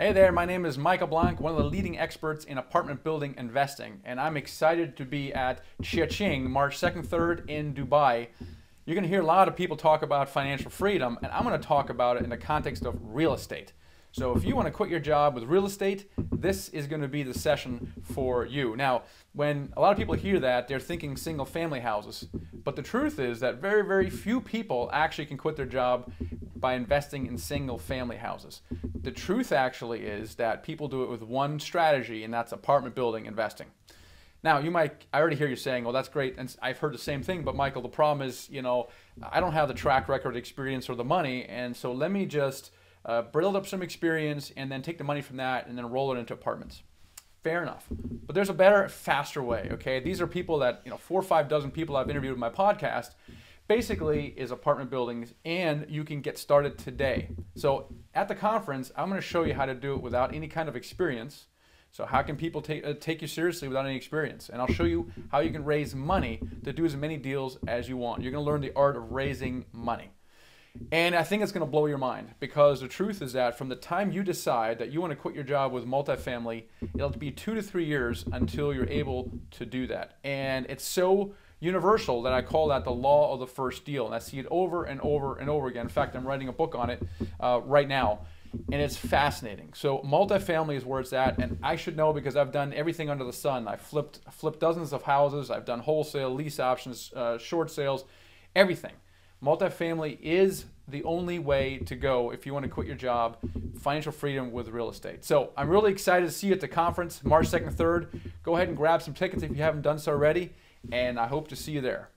Hey there, my name is Michael Blank, one of the leading experts in apartment building investing, and I'm excited to be at Cha-Ching March 2nd, 3rd in Dubai. You're going to hear a lot of people talk about financial freedom, and I'm going to talk about it in the context of real estate. So if you want to quit your job with real estate, this is going to be the session for you. Now, when a lot of people hear that, they're thinking single family houses. But the truth is that very, very few people actually can quit their job by investing in single family houses. The truth actually is that people do it with one strategy, and that's apartment building investing. Now, you might, I already hear you saying, well, that's great. And I've heard the same thing, but Michael, the problem is, you know, I don't have the track record experience or the money. And so let me just uh, build up some experience and then take the money from that and then roll it into apartments. Fair enough. But there's a better, faster way, okay? These are people that, you know, four or five dozen people I've interviewed in my podcast basically is apartment buildings and you can get started today. So at the conference, I'm going to show you how to do it without any kind of experience so how can people take, uh, take you seriously without any experience? And I'll show you how you can raise money to do as many deals as you want. You're going to learn the art of raising money. And I think it's going to blow your mind because the truth is that from the time you decide that you want to quit your job with multifamily, it'll be two to three years until you're able to do that. And it's so universal that I call that the law of the first deal. And I see it over and over and over again. In fact, I'm writing a book on it uh, right now and it's fascinating. So multifamily is where it's at, and I should know because I've done everything under the sun. I've flipped flipped dozens of houses. I've done wholesale, lease options, uh, short sales, everything. Multifamily is the only way to go if you want to quit your job, financial freedom with real estate. So I'm really excited to see you at the conference March 2nd, 3rd. Go ahead and grab some tickets if you haven't done so already, and I hope to see you there.